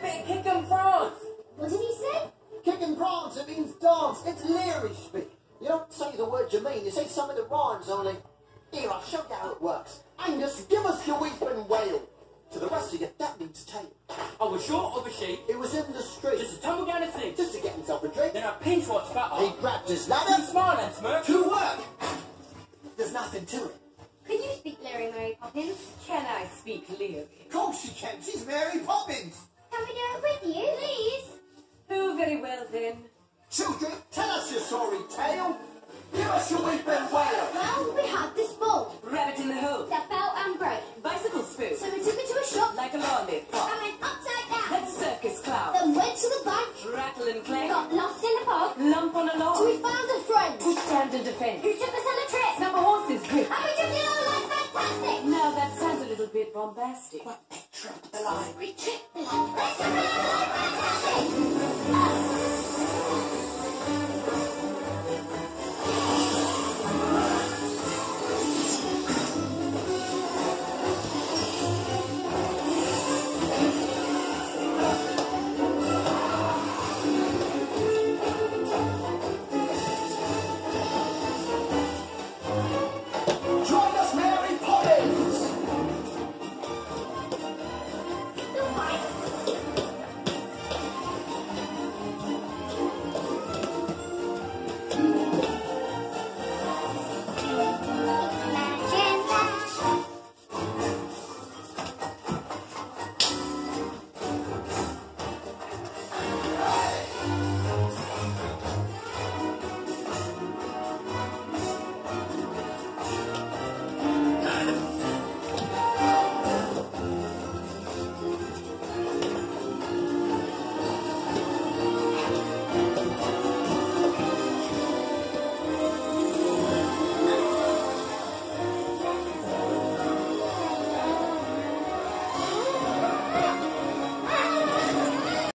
bit Kicken France. What did he say? Kicken France, it means dance. It's lyric speak. You don't say the word you mean, you say some of the rhymes only. Here, I'll show you how it works. Angus, give us your weeping wail. To the rest of you, that means take. I was short of a sheep. It was in the street. Just to tumble down a sink. Just to get himself a drink. Then I pinch what's fat on. He grabbed his ladder. He smiled and smirked. To work! There's nothing to it. Can you speak Larry Mary Poppins? Can I speak Leary? Of course you can. She's Mary. Children, tell us your sorry tale. Give us your weeping wail. Well, we had this ball Rabbit in the hole. that fell and broke. Bicycle spook. So we took it to a shop Like a lollipop. and went upside down. That's circus clown. Then went to the bank, Rattle and clank. got lost in the fog. Lump on a log. So we found a friend Who stand and defend. who took us on a trip. Number horses grip. And we took it all like fantastic. Now that sounds a little bit bombastic. But they tripped the line. We tripped the line. We tripped it all like fantastic.